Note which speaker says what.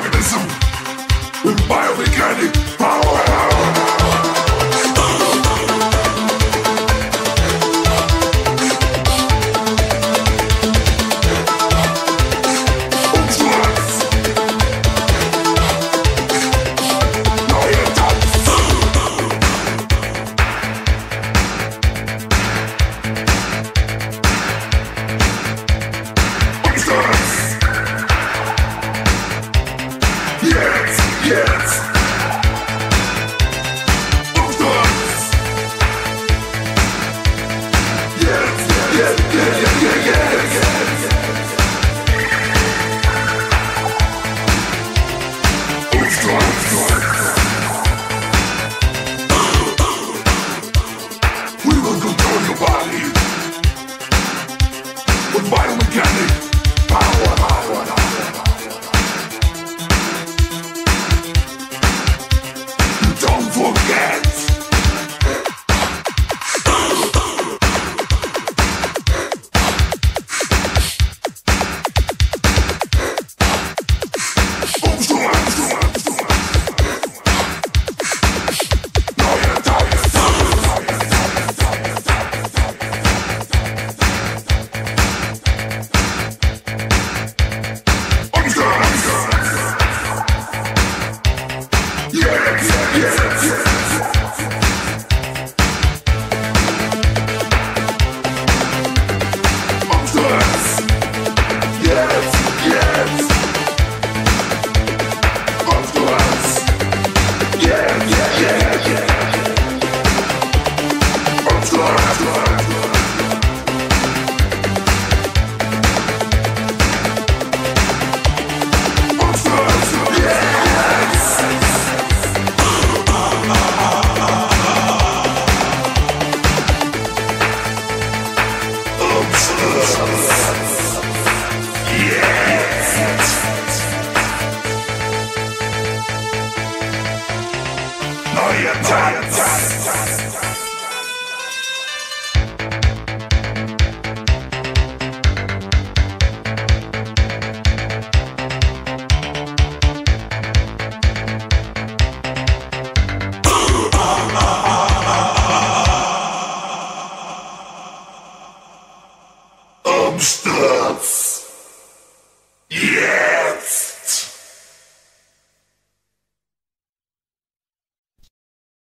Speaker 1: organism with biomechanic power. Chance. Amsterdam.